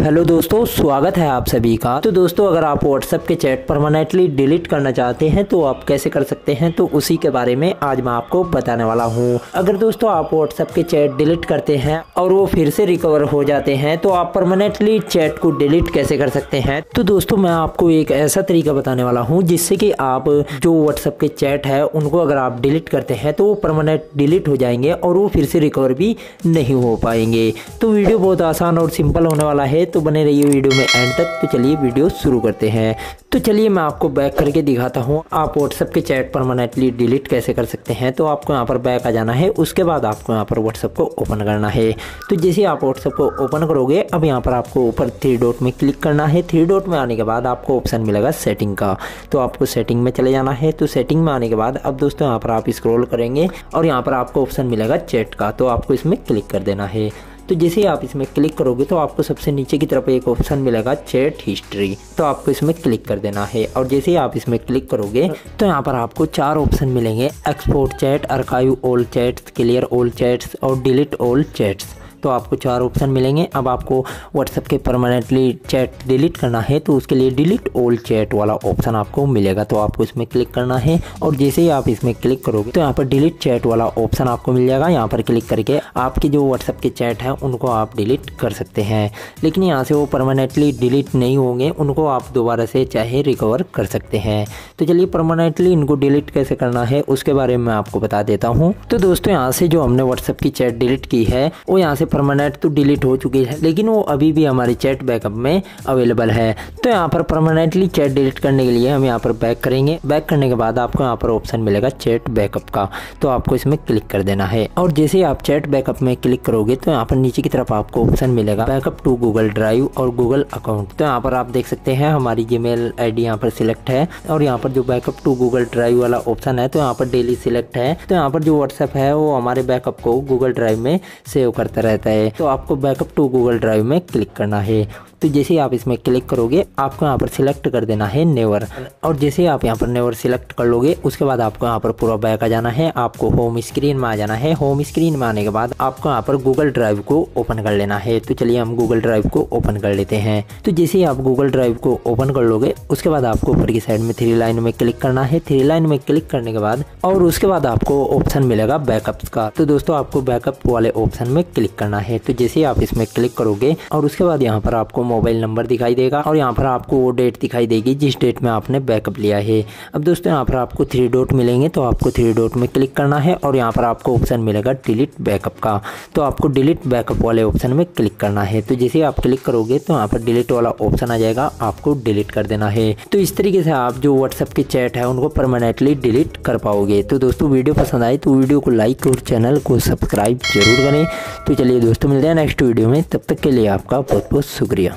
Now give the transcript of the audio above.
Hello दोस्तों, स्वागत है आप सभी का। तो दोस्तों, अगर आप व्हाट्सएप के चैट परमानेंटली डिलीट करना चाहते हैं तो आप कैसे कर सकते हैं? तो उसी के बारे में आज मैं आपको बताने वाला हूँ। अगर दोस्तों, आप व्हाट्सएप के चैट डिलीट करते हैं और वो फिर से रिकवर हो जाते हैं तो आप परमानेंटली चैट को डिलीट कैसे कर सकते हैं? तो दोस्तों, मैं आपको एक ऐसा तरीका बताने वाला हूँ, जिससे कि आप जो व्हाट्सएप के चैट है, उनको अगर आप डिलीट करते हैं तो वो परमानेंट डिलीट हो जाएँगे और वो फिर से रिकवर भी नहीं हो पाएँगे। तो वीडियो बहुत आसान और सिंपल होने वाला है तो बने रहिए वीडियो में एंड तक। तो चलिए वीडियो शुरू करते हैं। तो चलिए मैं आपको बैक करके दिखाता हूँ। आप व्हाट्सएप के चैट परमानेंटली डिलीट कैसे कर सकते हैं? तो आपको यहाँ पर बैक आ जाना है। उसके बाद आपको यहाँ पर व्हाट्सएप को ओपन करना है। तो जैसे आप व्हाट्सएप को ओपन करोगे, अब यहाँ पर आपको ऊपर थ्री डॉट में क्लिक करना है। थ्री डॉट में आने के बाद आपको ऑप्शन मिलेगा सेटिंग का। तो आपको सेटिंग में चले जाना है। तो सेटिंग में आने के बाद अब दोस्तों यहाँ पर आप स्क्रॉल करेंगे और यहाँ पर आपको ऑप्शन मिलेगा चैट का। तो आपको इसमें क्लिक कर देना है। तो जैसे ही आप इसमें क्लिक करोगे तो आपको सबसे नीचे की तरफ़ एक ऑप्शन मिलेगा चैट हिस्ट्री। तो आपको इसमें क्लिक कर देना है। और जैसे ही आप इसमें क्लिक करोगे तो यहाँ पर आपको चार ऑप्शन मिलेंगे। Export chat archive old chats, clear old chats और डिलीट ओल्ड चैट्स। तो आपको चार ऑप्शन मिलेंगे। अब आपको व्हाट्सएप के परमानेंटली चैट डिलीट करना है तो उसके लिए डिलीट ऑल चैट वाला ऑप्शन आपको मिलेगा। तो आपको इसमें क्लिक करना है और जैसे ही आप इसमें क्लिक करोगे तो यहाँ पर डिलीट चैट वाला ऑप्शन आपको मिल जाएगा। यहाँ पर क्लिक करके आपके जो व्हाट्सएप के चैट हैं, उनको आप डिलीट कर सकते हैं। लेकिन यहाँ से वो परमानेंटली डिलीट नहीं होंगे, उनको आप दोबारा से चाहे रिकवर कर सकते हैं। तो चलिए परमानेंटली इनको डिलीट कैसे करना है, उसके बारे में मैं आपको बता देता हूँ। तो दोस्तों, यहाँ से जो हमने व्हाट्सएप की चैट डिलीट की है, वो यहाँ से परमानेंट तो डिलीट हो चुकी है, लेकिन वो अभी भी हमारे चैट बैकअप में अवेलेबल है। तो यहाँ पर परमानेंटली चैट डिलीट करने के लिए हम यहाँ पर बैक करेंगे। बैक करने के बाद आपको यहाँ पर ऑप्शन मिलेगा चैट बैकअप का। तो आपको इसमें क्लिक कर देना है। और जैसे ही आप चैट बैकअप में क्लिक करोगे तो यहाँ पर नीचे की तरफ़ आपको ऑप्शन मिलेगा बैकअप टू गूगल ड्राइव और गूगल अकाउंट तो यहाँ पर आप देख सकते हैं हमारी जी मेल आई यहाँ पर सिलेक्ट है और यहाँ पर जो बैकअप टू गूगल ड्राइव वाला ऑप्शन है तो यहाँ पर डेली सिलेक्ट है। तो यहाँ पर जो व्हाट्सएप है, वो हमारे बैकअप को गूगल ड्राइव में सेव करता रहता है तो आपको बैकअप टू गूगल ड्राइव में क्लिक करना है। तो जैसे ही आप इसमें क्लिक करोगे, आपको यहाँ पर सिलेक्ट कर देना है नेवर और जैसे ही आप यहाँ पर नेवर सिलेक्ट कर लोगे, उसके बाद आपको यहाँ पर पूरा बैक आ जाना है, आपको होम स्क्रीन में आ जाना है। होम स्क्रीन में आने के बाद आपको यहाँ पर गूगल ड्राइव को ओपन कर लेना है। तो चलिए हम गूगल ड्राइव को ओपन कर लेते हैं। तो जैसे ही आप गूगल ड्राइव को ओपन कर लोगे, उसके बाद आपको ऊपर की साइड में थ्री लाइन में क्लिक करना है। थ्री लाइन में क्लिक करने के बाद और उसके बाद आपको ऑप्शन मिलेगा बैकअप का। तो दोस्तों, आपको बैकअप वाले ऑप्शन में क्लिक करना है। तो जैसे आप इसमें क्लिक करोगे और उसके बाद यहाँ पर आपको मोबाइल नंबर दिखाई देगा और यहाँ पर आपको वो डेट दिखाई देगी जिस डेट में आपने बैकअप लिया है। अब दोस्तों यहाँ पर आपको थ्री डॉट मिलेंगे तो आपको थ्री डॉट में क्लिक करना है और यहाँ पर आपको ऑप्शन मिलेगा डिलीट बैकअप का। तो आपको डिलीट बैकअप वाले ऑप्शन में क्लिक करना है। तो जैसे आप क्लिक करोगे तो यहाँ पर डिलीट वाला ऑप्शन आ जाएगा, आपको डिलीट कर देना है। तो इस तरीके से आप जो व्हाट्सएप के चैट है उनको परमानेंटली डिलीट कर पाओगे। तो दोस्तों वीडियो पसंद आए तो वीडियो को लाइक और चैनल को सब्सक्राइब ज़रूर करें। तो चलिए दोस्तों मिलते हैं नेक्स्ट वीडियो में। तब तक के लिए आपका बहुत बहुत शुक्रिया।